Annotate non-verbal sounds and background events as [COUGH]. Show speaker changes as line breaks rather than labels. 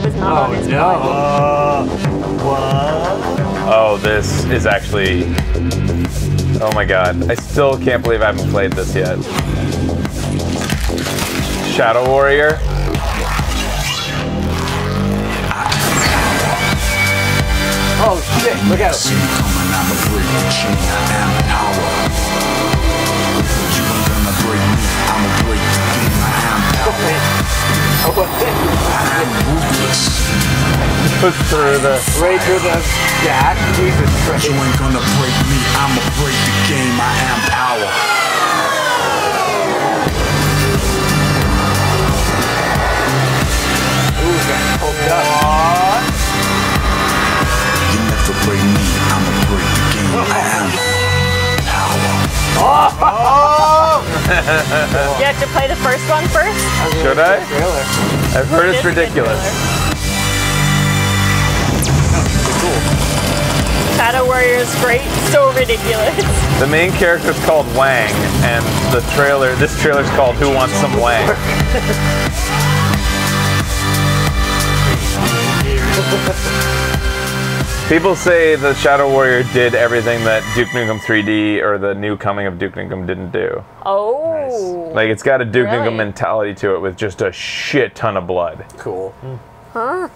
No. Oh, uh, what?
Oh, this is actually. Oh my god. I still can't believe I haven't played this yet. Shadow Warrior.
Oh shit! Look at
Push through the.
Right through the jack. Jesus Christ.
You ain't gonna break me. I'ma break the game. I am power.
Ooh, got poked up.
You never break me. I'ma break the game. I am power. [LAUGHS]
You have to play the first one first.
Should I? I've heard it's
It is
ridiculous.
Shadow Warrior is great, so ridiculous.
The main character's called Wang, and the trailer, this trailer's called Who Wants Some Wang? People say the Shadow Warrior did everything that Duke Nukem 3D or the new coming of Duke Nukem didn't do.
Oh.
Like it's got a Duke
Really?
Nukem mentality to it with just a shit ton of blood.
Cool.
Huh?